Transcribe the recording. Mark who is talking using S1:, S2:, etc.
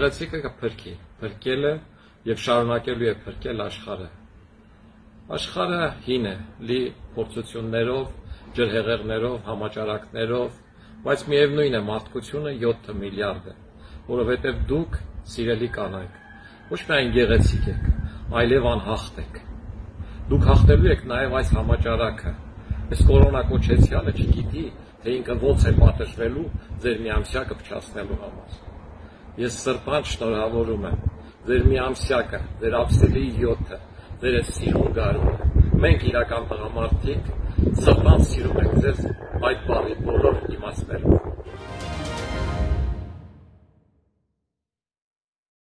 S1: գեղեցիկը կփրկի, փրկել է եւ շարունակելու է փրկել աշխարհը։ Աշխարհը հին է, լի փորձություններով, ջրհեղեղներով, համաճարակներով, բայց միևնույն է մարդկությունը 7 միլիարդ է, որովհետեւ դուք սիրելի կանայք, ոչ միայն գեղեցիկ եք, այլև անհախտ եք։ Դուք հաղթելու եք նաև այս համաճարակը։ Այս կորոնա կոչեցյալը չգիտի, թե ինքը ոնց է պատժվելու ձեր միամսյակը փչացնելու համար։ Ես սրբան շնորհավորում եմ ձեր միամսյակը, ձեր ապսելի 7-ը, ձեր սիրուն գարունը։ Մենք իրական տղամարդիկ սրբան սիրում ենք ձեզ